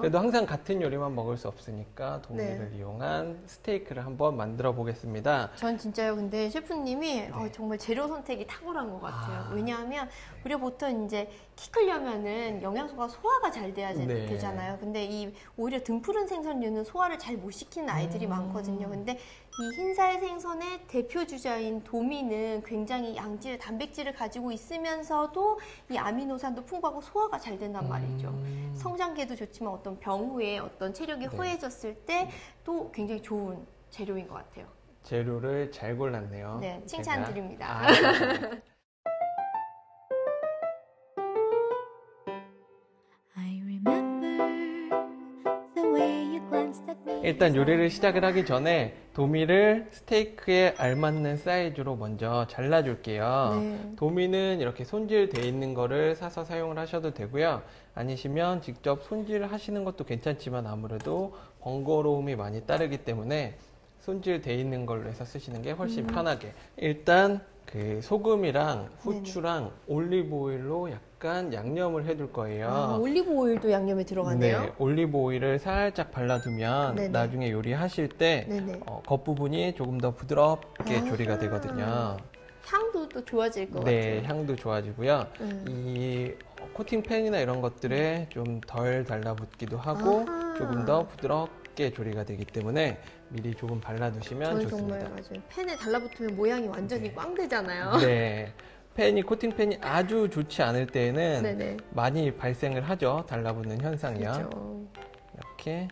그래도 항상 같은 요리만 먹을 수 없으니까 도미를 네. 이용한 스테이크를 한번 만들어 보겠습니다. 전 진짜요. 근데 셰프님이 어, 정말 재료 선택이 탁월한 것 같아요. 아. 왜냐하면 우리가 보통 이제 키 크려면은 영양소가 소화가 잘 돼야 되- 네. 되잖아요. 근데 이 오히려 등푸른 생선류는 소화를 잘 못 시키는 아이들이 음. 많거든요. 근데 이 흰살 생선의 대표 주자인 도미는 굉장히 양질, 단백질을 가지고 있으면서도 이 아미노산도 풍부하고 소화가 잘 된단 말이죠. 음. 성장계도 좋지만 어떤 병 후에 어떤 체력이 네. 허해졌을 때 또 굉장히 좋은 재료인 것 같아요. 재료를 잘 골랐네요. 네, 제가. 칭찬드립니다. 아, 일단 요리를 시작을 하기 전에 도미를 스테이크에 알맞는 사이즈로 먼저 잘라줄게요. 네. 도미는 이렇게 손질돼 있는 거를 사서 사용을 하셔도 되고요. 아니시면 직접 손질을 하시는 것도 괜찮지만 아무래도 번거로움이 많이 따르기 때문에 손질돼 있는 걸로 해서 쓰시는 게 훨씬 음. 편하게. 일단 그 소금이랑 후추랑 올리브 오일로 약간 양념을 해둘 거예요. 아, 올리브 오일도 양념에 들어가네요. 네, 올리브 오일을 살짝 발라두면 네네. 나중에 요리하실 때. 어, 겉부분이 조금 더 부드럽게 아. 조리가 되거든요. 향도 또 좋아질 것 네, 같아요. 향도 좋아지고요. 음. 이 코팅 팬이나 이런 것들에 좀 덜 달라붙기도 하고 아하. 조금 더 부드럽게 조리가 되기 때문에 미리 조금 발라두시면 좋습니다. 정말 맞아요. 팬에 달라붙으면 모양이 완전히 네. 꽝 되잖아요. 네, 팬이 코팅팬이 아주 좋지 않을 때에는 네네. 많이 발생을 하죠. 달라붙는 현상이요. 그렇죠. 이렇게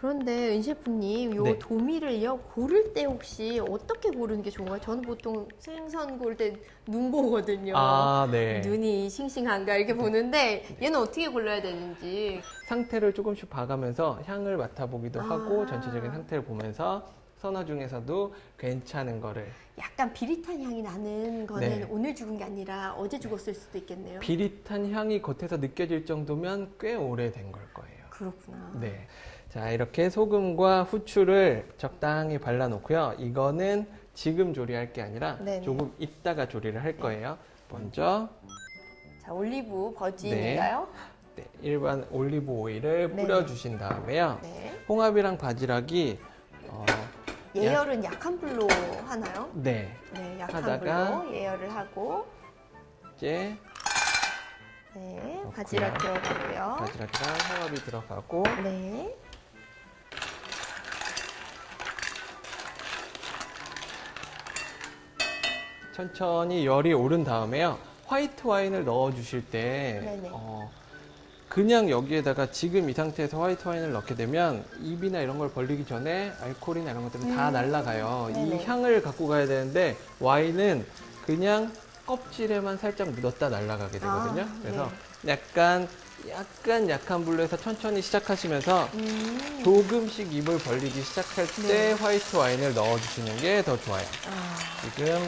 그런데 은 셰프님, 요 네. 도미를요 고를 때 혹시 어떻게 고르는 게 좋은가요? 저는 보통 생선 고를 때 눈 보거든요. 아, 네. 눈이 싱싱한가 이렇게 보는데 얘는 어떻게 골라야 되는지. 상태를 조금씩 봐가면서 향을 맡아보기도 하고 아. 전체적인 상태를 보면서 선화 중에서도 괜찮은 거를 약간 비릿한 향이 나는 거는 네. 오늘 죽은 게 아니라 어제 죽었을 수도 있겠네요. 비릿한 향이 겉에서 느껴질 정도면 꽤 오래된 걸 거예요. 그렇구나. 네. 자, 이렇게 소금과 후추를 적당히 발라 놓고요. 이거는 지금 조리할 게 아니라 네네. 조금 이따가 조리를 할 거예요. 먼저 자, 올리브 버진인가요? 네, 일반 올리브 오일을 네네. 뿌려 주신 다음에요. 네. 홍합이랑 바지락이 어, 예열은 약한 불로 하나요? 네, 네, 약한 하다가 불로 예열을 하고 이제 네, 그렇고요. 바지락 들어가고요. 바지락이랑 홍합이 들어가고 네. 천천히 열이 오른 다음에요. 화이트 와인을 넣어 주실 때. 어, 그냥 여기에다가 지금 이 상태에서 화이트 와인을 넣게 되면 입이나 이런 걸 벌리기 전에 알코올이나 이런 것들은 다 음. 날아가요. 네네. 이 향을 갖고 가야 되는데 와인은 그냥 껍질에만 살짝 묻었다 날아가게 되거든요. 아, 그래서 약간 약간 약한 불로 해서 천천히 시작하시면서 음. 조금씩 입을 벌리기 시작할 때 네. 화이트 와인을 넣어주시는 게 더 좋아요. 아, 지금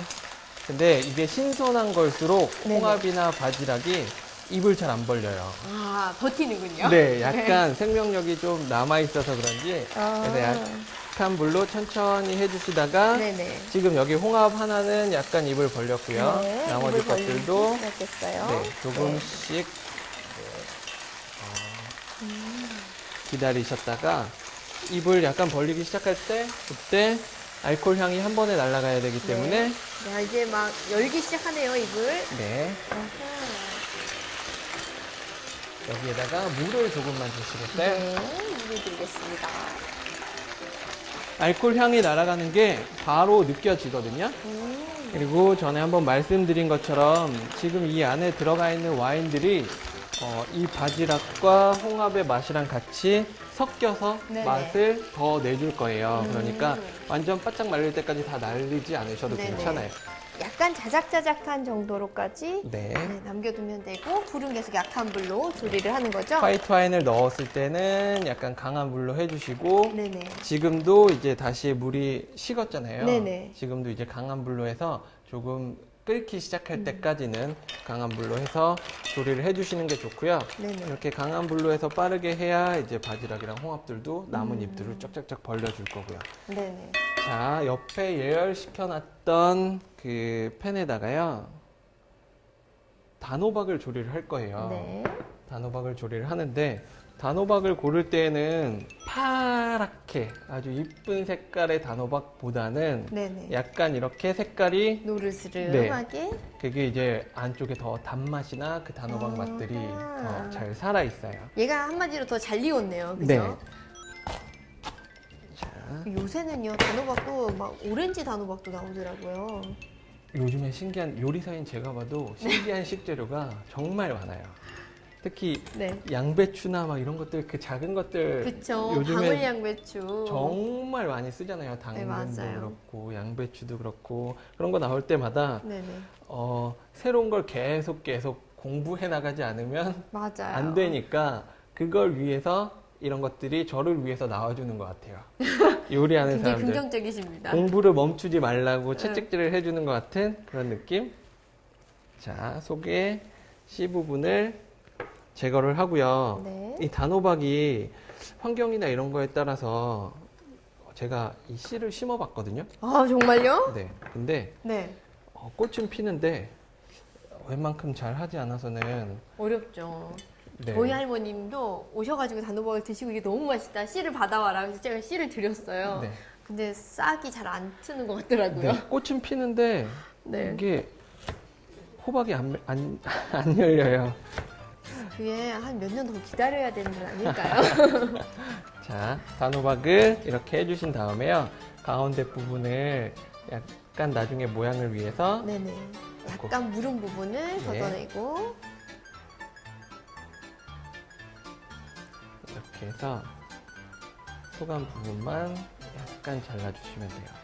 근데 이게 신선한 걸수록 네네. 홍합이나 바지락이 입을 잘 안 벌려요. 아, 버티는군요. 네, 약간 생명력이 좀 남아 있어서 그런지 아. 그래서 약한 불로 천천히 해주시다가 네네. 지금 여기 홍합 하나는 약간 입을 벌렸고요. 네, 나머지 입을 벌리기 것들도 시작했어요. 네, 조금씩 네, 어, 기다리셨다가 입을 약간 벌리기 시작할 때 그때 알코올 향이 한 번에 날아가야 되기 때문에 야, 이제 막 열기 시작하네요, 입을. 네, 아하. 여기에다가 물을 조금만 주시겠어요? 네, 물을 드리겠습니다. 알코올 향이 날아가는 게 바로 느껴지거든요. 음. 그리고 전에 한번 말씀드린 것처럼 지금 이 안에 들어가 있는 와인들이 어, 이 바지락과 홍합의 맛이랑 같이 섞여서 네네. 맛을 더 내줄 거예요. 음. 그러니까 완전 바짝 말릴 때까지 다 날리지 않으셔도 네네. 괜찮아요. 약간 자작자작한 정도로까지 네. 네, 남겨두면 되고 불은 계속 약한 불로 조리를 하는 거죠? 화이트 와인을 넣었을 때는 약간 강한 불로 해주시고 네네. 지금도 이제 다시 물이 식었잖아요. 네네. 지금도 이제 강한 불로 해서 조금 끓기 시작할 음. 때까지는 강한 불로 해서 조리를 해주시는 게 좋고요. 네네. 이렇게 강한 불로 해서 빠르게 해야 이제 바지락이랑 홍합들도 남은 음. 잎들을 쫙쫙쫙 벌려줄 거고요. 네네. 자, 옆에 예열시켜놨던 그 팬에다가요. 단호박을 조리를 할 거예요. 네. 단호박을 조리를 하는데 단호박을 고를 때에는 파랗게 아주 이쁜 색깔의 단호박보다는 네네. 약간 이렇게 색깔이 노르스름하게. 그게 이제 안쪽에 더 단맛이나 그 단호박 아. 맛들이 더 잘 살아 있어요. 얘가 한마디로 더 잘 익었네요. 그죠? 네. 자, 요새는요 단호박도 막 오렌지 단호박도 나오더라고요. 요즘에 신기한 요리사인 제가 봐도 신기한 식재료가 정말 많아요. 특히 네. 양배추나 막 이런 것들 그 작은 것들 그쵸. 요즘에 방울양배추. 정말 많이 쓰잖아요. 당근도 맞아요. 그렇고 양배추도 그렇고 그런 거 나올 때마다 네네. 어, 새로운 걸 계속 계속 공부해 나가지 않으면 맞아요. 안 되니까 그걸 위해서 이런 것들이 저를 위해서 나와주는 것 같아요. 요리하는 사람들 긍정적이십니다. 공부를 멈추지 말라고 네. 채찍질을 해주는 것 같은 그런 느낌. 자 속에 C 부분을 제거를 하고요. 네. 이 단호박이 환경이나 이런 거에 따라서 제가 이 씨를 심어 봤거든요. 아 정말요? 네. 근데 네. 어, 꽃은 피는데 웬만큼 잘 하지 않아서는 어렵죠. 네. 저희 할머님도 오셔가지고 단호박을 드시고 이게 너무 맛있다. 씨를 받아와라. 그래서 제가 씨를 드렸어요. 네. 근데 싹이 잘 안 트는 것 같더라고요. 네. 꽃은 피는데 네. 이게 호박이 안, 안, 안 열려요. 그게 한몇 년 더 기다려야 되는 건 아닐까요? 자, 단호박을 이렇게 해주신 다음에요. 가운데 부분을 약간 나중에 모양을 위해서 네네. 약간 무른 부분을 네. 걷어내고 이렇게 해서 소간 부분만 약간 잘라주시면 돼요.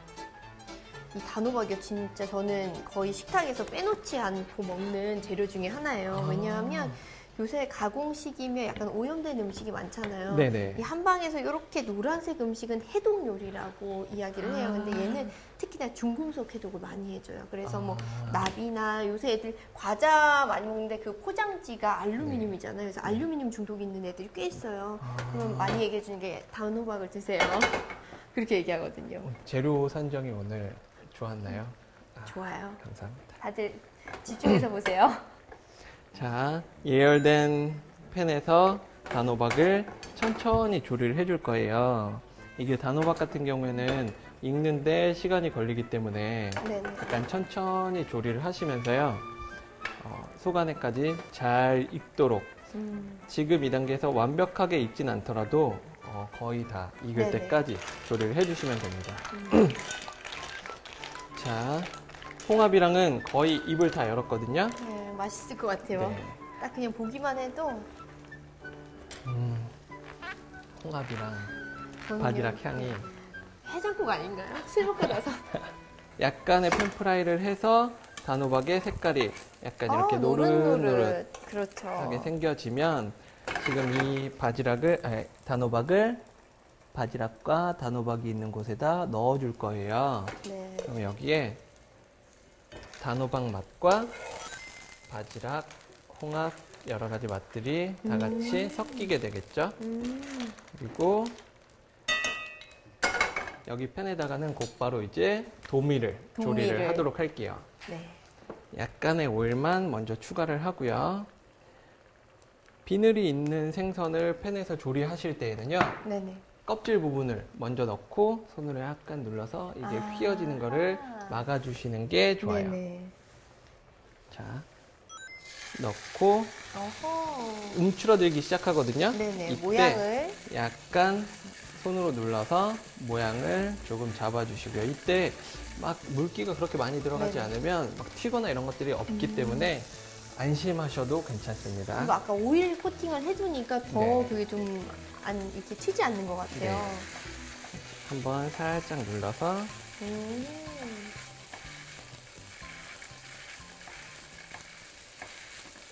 이 단호박이요 진짜 저는 거의 식탁에서 빼놓지 않고 먹는 재료 중에 하나예요. 아. 왜냐하면 요새 가공식이며 약간 오염된 음식이 많잖아요. 네네. 이 한방에서 이렇게 노란색 음식은 해독 요리라고 이야기를 해요. 근데 아. 얘는 특히나 중금속 해독을 많이 해줘요. 그래서 뭐 아. 나비나 요새 애들 과자 많이 먹는데 그 포장지가 알루미늄이잖아요. 그래서 네. 알루미늄 중독이 있는 애들이 꽤 있어요. 아. 그럼 많이 얘기해 주는 게 단호박을 드세요. 그렇게 얘기하거든요. 재료 산정이 오늘 좋았나요? 아, 좋아요. 감사합니다. 다들 집중해서 보세요. 자, 예열된 팬에서 단호박을 천천히 조리를 해줄 거예요. 이게 단호박 같은 경우에는 익는데 시간이 걸리기 때문에 네네. 약간 천천히 조리를 하시면서요. 어, 속안에까지 잘 익도록 음, 지금 이 단계에서 완벽하게 익진 않더라도 어, 거의 다 익을 네네. 때까지 조리를 해주시면 됩니다. 음. 자, 홍합이랑은 거의 입을 다 열었거든요. 네, 맛있을 것 같아요. 네. 딱 그냥 보기만 해도 음, 홍합이랑 바지락 향이 해장국 아닌가요? 술 먹고 나서 약간의 팬프라이를 해서 단호박의 색깔이 약간 이렇게 아, 노릇노릇하게 노릇노릇. 그렇죠. 생겨지면 지금 이 바지락을 아니, 단호박을 바지락과 단호박이 있는 곳에다 넣어줄 거예요. 네. 그럼 여기에 단호박 맛과 바지락, 홍합 여러 가지 맛들이 다 같이 섞이게 되겠죠. 음, 그리고 여기 팬에다가는 곧바로 이제 도미를, 조리를 도미를. 하도록 할게요. 네. 약간의 오일만 먼저 추가를 하고요. 비늘이 있는 생선을 팬에서 조리하실 때에는요. 네네. 껍질 부분을 먼저 넣고 손으로 약간 눌러서 이게 아. 휘어지는 거를 막아주시는 게 좋아요. 네네. 자, 넣고 어허. 움츠러들기 시작하거든요. 네네. 이때 모양을. 약간 손으로 눌러서 모양을 조금 잡아주시고요. 이때 막 물기가 그렇게 많이 들어가지 네네. 않으면 막 튀거나 이런 것들이 없기 음. 때문에 안심하셔도 괜찮습니다. 이거 아까 오일 코팅을 해주니까 더 네. 그게 좀 안 이렇게 튀지 않는 것 같아요. 네. 한번 살짝 눌러서 음.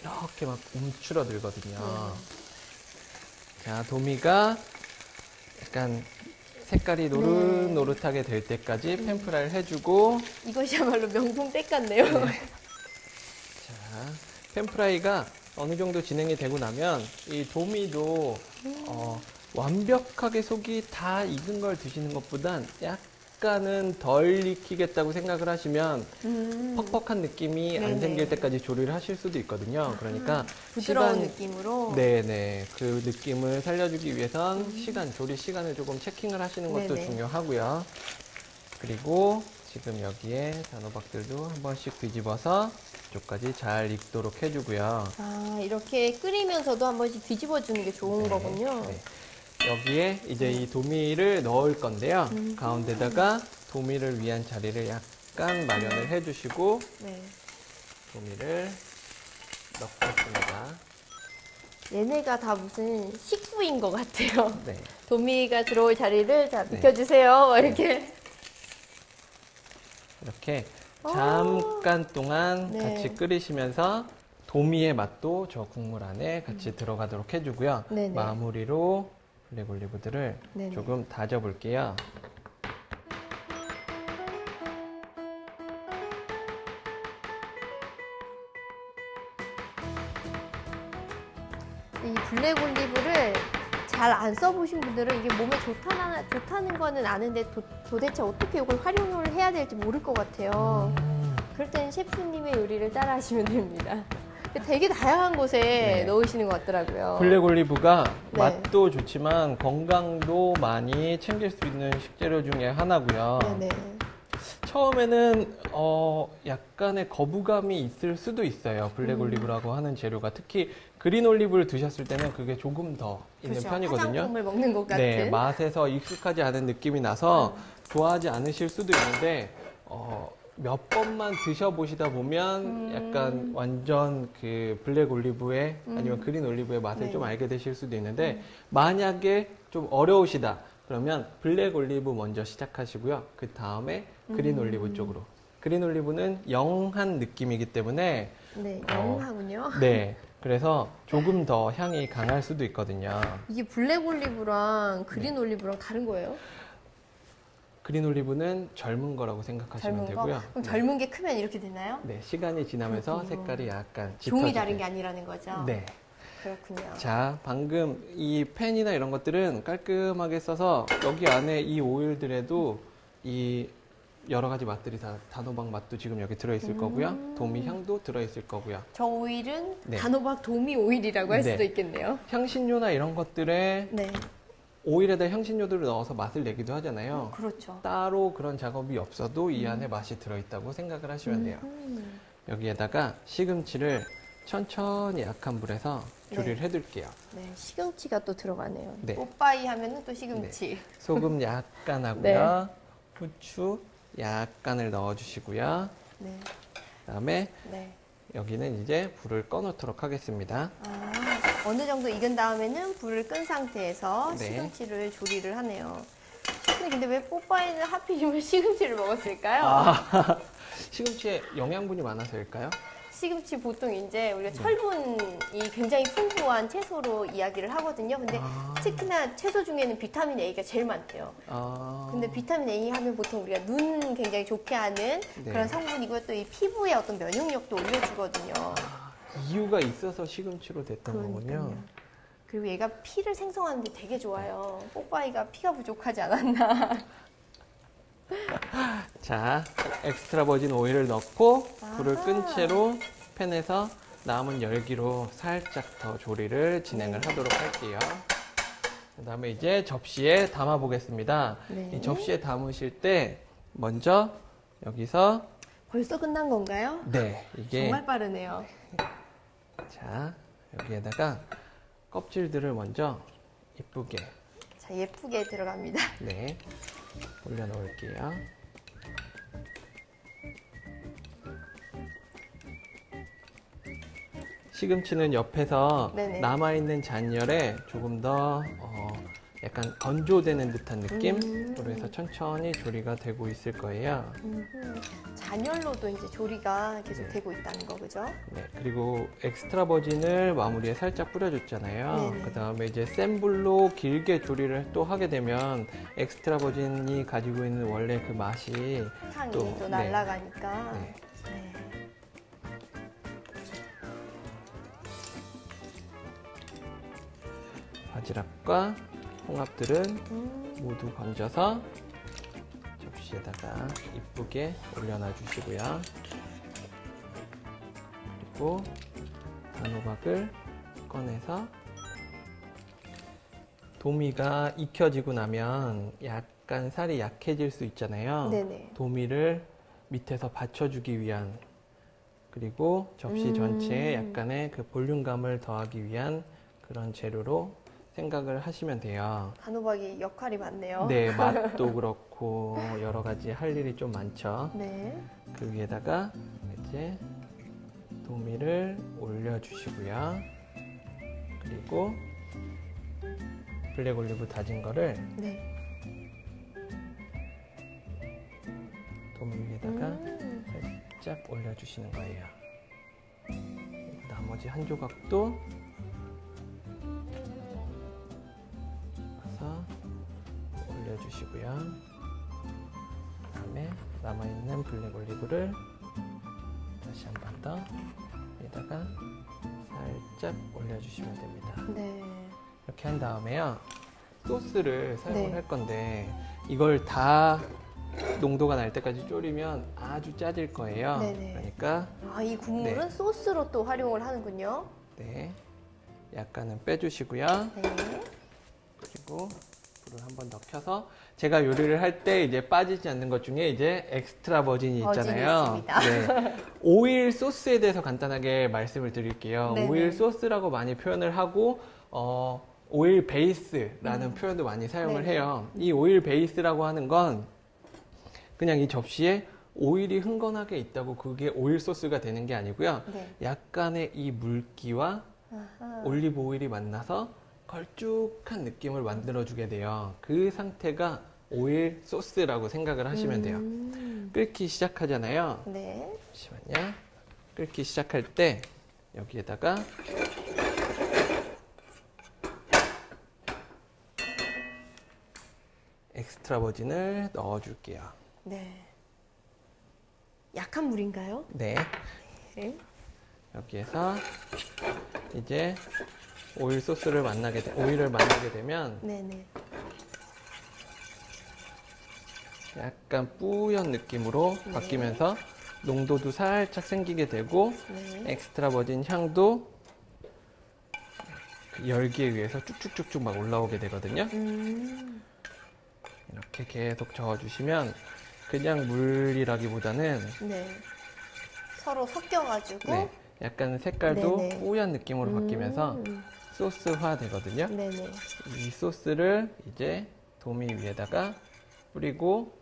이렇게 막 움츠러들거든요. 네. 자, 도미가 약간 색깔이 네. 노릇노릇하게 될 때까지 팬프라이를 해주고 이것이야말로 명품 백 같네요. 자, 팬프라이가 어느 정도 진행이 되고 나면 이 도미도 어, 완벽하게 속이 다 익은 걸 드시는 것보단 약간 은 덜 익히겠다고 생각을 하시면 음, 퍽퍽한 느낌이 안 네네. 생길 때까지 조리를 하실 수도 있거든요. 그러니까 부드러운 시간- 느낌으로. 네네 그 느낌을 살려주기 위해선 시간 조리 시간을 조금 체킹을 하시는 것도 음. 네네. 중요하고요. 그리고 지금 여기에 단호박들도 한 번씩 뒤집어서 이쪽까지 잘 익도록 해주고요. 아, 이렇게 끓이면서도 한 번씩 뒤집어 주는 게 좋은 네, 거군요. 네. 여기에 이제 이 도미를 넣을 건데요. 음. 가운데다가 도미를 위한 자리를 약간 마련을 해주시고 네. 도미를 넣겠습니다. 얘네가 다 무슨 식구인 것 같아요. 네. 도미가 들어올 자리를 자 네. 비켜주세요. 막 이렇게. 이렇게 아. 잠깐 동안 네. 같이 끓이시면서 도미의 맛도 저 국물 안에 같이 들어가도록 해주고요. 음. 네네. 마무리로 블랙 올리브들을 네네. 조금 다져볼게요. 이 black 올리브를 잘 안 써보신 분들은 이게 몸에 좋다나, 좋다는 거는 아는데 도, 대체 어떻게 이걸 활용을 해야 될지 모를 것 같아요. 그럴 때는 셰프님의 요리를 따라 하시면 됩니다. 되게 다양한 곳에 네. 넣으시는 것 같더라고요. 블랙 올리브가 네. 맛도 좋지만 건강도 많이 챙길 수 있는 식재료 중에 하나고요. 네네. 처음에는 어 약간의 거부감이 있을 수도 있어요. black 음. 올리브라고 하는 재료가 특히 green 올리브를 드셨을 때는 그게 조금 더 있는 그렇죠. 편이거든요. 화장품을 먹는 것 같은. 네, 맛에서 익숙하지 않은 느낌이 나서 음. 좋아하지 않으실 수도 있는데 어, 몇 번만 드셔보시다 보면 음. 약간 완전 그 black 올리브의 아니면 음. green 올리브의 맛을 네. 좀 알게 되실 수도 있는데 만약에 좀 어려우시다 그러면 black 올리브 먼저 시작하시고요. 그 다음에 green 음. 올리브 쪽으로. green 올리브는 young한 느낌이기 때문에 네, 어. 영하군요. 네. 그래서 조금 더 향이 강할 수도 있거든요. 이게 블랙 올리브랑 그린 네. 올리브랑 다른 거예요? 그린 올리브는 젊은 거라고 생각하시면 젊은 거? 되고요. 그럼 네. 젊은 게 크면 이렇게 되나요? 네, 시간이 지나면서 그렇군요. 색깔이 약간 종이 짙어지게. 다른 게 아니라는 거죠? 네. 그렇군요. 자, 방금 이 팬이나 이런 것들은 깔끔하게 써서 여기 안에 이 오일들에도 이 여러 가지 맛들이 다 단호박 맛도 지금 여기 들어있을 음. 거고요. 도미 향도 들어있을 거고요. 저 오일은 네. 단호박 도미 오일이라고 할 네. 수도 있겠네요. 향신료나 이런 것들에 네, 오일에다 향신료들을 넣어서 맛을 내기도 하잖아요. 그렇죠. 따로 그런 작업이 없어도 이 안에 맛이 들어있다고 생각을 하시면 돼요. 음. 여기에다가 시금치를 천천히 약한 불에서 조리를 해둘게요. 네, 시금치가 또 들어가네요. 네. 뽀빠이 하면은 또 시금치. 소금 약간 하고요. 네. 후추 약간을 넣어주시고요. 네, 그다음에 네. 여기는 이제 불을 꺼놓도록 하겠습니다. 아, 어느 정도 익은 다음에는 불을 끈 상태에서 네. 시금치를 조리를 하네요. 근데, 근데 왜 뽀빠이는 하필이면 시금치를 먹었을까요? 아, 시금치에 영양분이 많아서일까요? 시금치 보통 이제 우리가 네. 철분이 굉장히 풍부한 채소로 이야기를 하거든요. 근데 아. 특히나 채소 중에는 비타민 A가 제일 많대요. 아, 근데 비타민 A 하면 보통 우리가 눈 굉장히 좋게 하는 네. 그런 성분이고요. 또 이 피부의 어떤 면역력도 올려주거든요. 이유가 있어서 시금치로 됐던 거군요. 그러니까요. 그리고 얘가 피를 생성하는데 되게 좋아요. 뽀빠이가 피가 부족하지 않았나. 자, 엑스트라 버진 오일을 넣고 불을. 끈 채로 팬에서 남은 열기로 살짝 더 조리를 진행을 네. 하도록 할게요. 그 다음에 이제 접시에 담아 보겠습니다. 네. 이 접시에 담으실 때 먼저 여기서 벌써 끝난 건가요? 네, 이게 정말 빠르네요. 자, 여기에다가 껍질들을 먼저 이쁘게 자, 예쁘게 들어갑니다. 네, 올려 놓을게요. 시금치는 옆에서 네네. 남아있는 잔열에 조금 더 어, 약간 건조되는 듯한 느낌으로 음. 해서 천천히 조리가 되고 있을 거예요. 음흠. 잔열로도 이제 조리가 계속 네. 되고 있다는 거, 그죠? 네, 그리고 extra virgin을 마무리에 살짝 뿌려줬잖아요. 네네. 그 다음에 이제 센 불로 길게 조리를 또 하게 되면 엑스트라 버진이 가지고 있는 원래 그 맛이 향이 또, 또, 네. 날아가니까. 네, 네. 바지락과 홍합들은 음, 모두 건져서 접시에다가 이쁘게 올려놔 주시고요. 그리고 단호박을 꺼내서 도미가 익혀지고 나면 약간 살이 약해질 수 있잖아요. 네네. 도미를 밑에서 받쳐주기 위한 그리고 접시 음. 전체에 약간의 그 볼륨감을 더하기 위한 그런 재료로 생각을 하시면 돼요. 단호박이 역할이 많네요. 네, 맛도 그렇고 여러 가지 할 일이 좀 많죠. 네. 그 위에다가 이제 도미를 올려주시고요. 그리고 블랙 올리브 다진 거를 네. 도미 위에다가 음. 살짝 올려주시는 거예요. 나머지 한 조각도 올려주시고요. 그다음에 남아있는 블랙 올리브를 다시 한 번더 위에다가 살짝 올려주시면 됩니다. 네. 이렇게 한 다음에요. 소스를 사용을 네. 할 건데 이걸 다 농도가 날 때까지 졸이면 아주 짜질 거예요. 네네. 그러니까 아, 이 국물은 네. 소스로 또 활용을 하는군요. 네, 약간은 빼주시고요. 네. 그리고 불을 한 번 더 켜서 제가 요리를 할 때 이제 빠지지 않는 것 중에 이제 엑스트라 버진이 있잖아요. 네. 오일 소스에 대해서 간단하게 말씀을 드릴게요. 네네. 오일 소스라고 많이 표현을 하고 어, 오일 베이스라는 음. 표현도 많이 사용을 네네. 해요. 이 오일 베이스라고 하는 건 그냥 이 접시에 오일이 흥건하게 있다고 그게 오일 소스가 되는 게 아니고요. 네. 약간의 이 물기와 아하. 올리브 오일이 만나서 걸쭉한 느낌을 만들어주게 돼요. 그 상태가 오일 소스라고 생각을 하시면 돼요. 음. 끓기 시작하잖아요. 네. 잠시만요. 끓기 시작할 때 여기에다가 extra virgin을 넣어줄게요. 네. 약한 불인가요? 네. 네. 여기에서 이제 오일 소스를 만나게 되, 오일을 만나게 되면 네네. 약간 뿌연 느낌으로 네. 바뀌면서 농도도 살짝 생기게 되고 네. extra virgin 향도 그 열기에 의해서 쭉쭉쭉쭉 막 올라오게 되거든요. 음. 이렇게 계속 저어주시면 그냥 물이라기보다는 네. 서로 섞여가지고. 네, 약간 색깔도 네네. 뽀얀 느낌으로 바뀌면서 음. 소스화 되거든요. 네네. 이 소스를 이제 도미 위에다가 뿌리고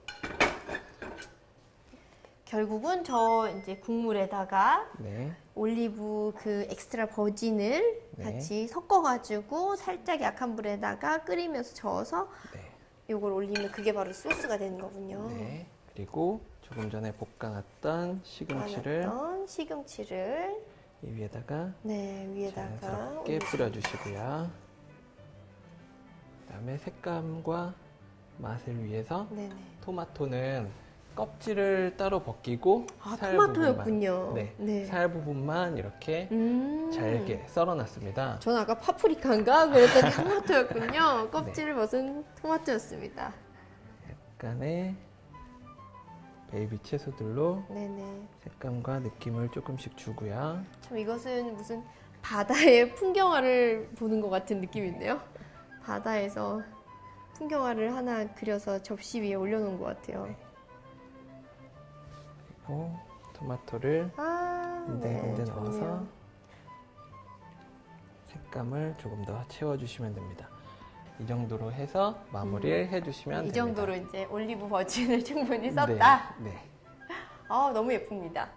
결국은 저 이제 국물에다가 네, 올리브 그 extra virgin을 네. 같이 섞어가지고 살짝 약한 불에다가 끓이면서 저어서 네, 요걸 올리면 그게 바로 소스가 되는 거군요. 네. 그리고 조금 전에 볶아놨던 시금치를 볶아놨던 시금치를 이 위에다가 네 위에다가 올리시면 뿌려주시고요. 그다음에 색감과 맛을 위해서 네네. 토마토는 껍질을 따로 벗기고 아 살 토마토였군요. 부분만, 네, 네. 살 부분만 이렇게 음. 잘게 썰어놨습니다. 전 아까 파프리카인가 그랬더니 토마토였군요. 껍질을 벗은 토마토였습니다. 약간의 baby 채소들로 네네. 색감과 느낌을 조금씩 주고요. 참 이것은 무슨 바다의 풍경화를 보는 것 같은 느낌인데요. 바다에서 풍경화를 하나 그려서 접시 위에 올려놓은 것 같아요. 네. 그리고 토마토를 아, 군데군데 네, 넣어서. 색감을 조금 더 채워주시면 됩니다. 이 정도로 해서 마무리를 해주시면 음. 이 됩니다. 정도로 이제 올리브 버진을 충분히 썼다. 네, 네. 아, 너무 예쁩니다.